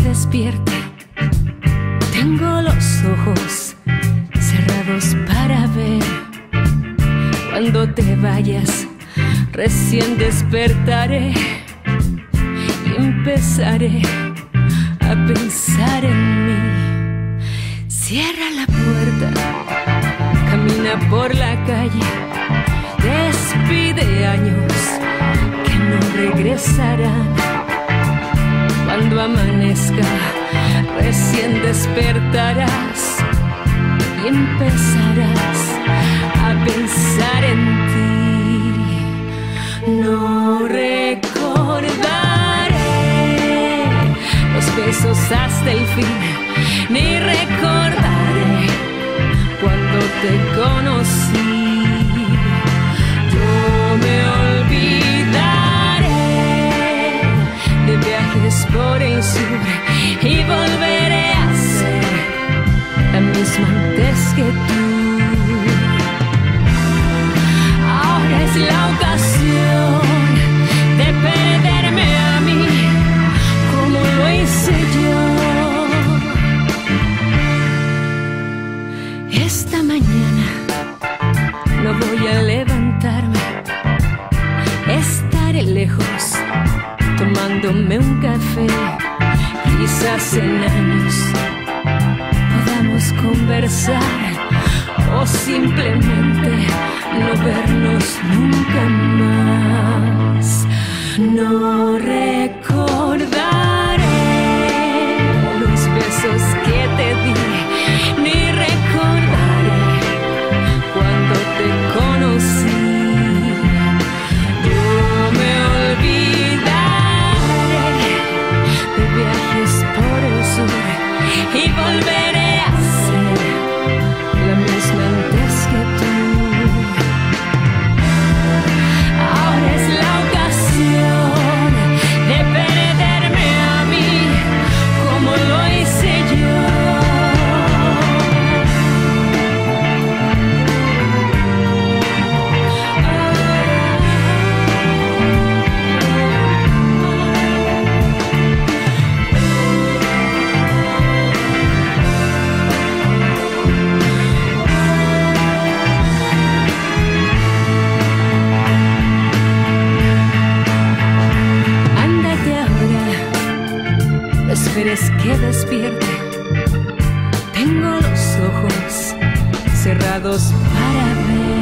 despierte. Tengo los ojos cerrados para ver. Cuando te vayas, recién despertaré y empezaré a pensar en mí. Cierra la puerta, camina por la calle, despide años que no regresarán. Amanezca, recién despertarás y empezarás a pensar en ti. No recordaré los besos hasta el fin, ni recordaré cuando te conocí. Esta mañana no voy a levantarme, estaré lejos tomándome un café, quizás en años podamos conversar o simplemente no vernos nunca más. No cerrados para ver.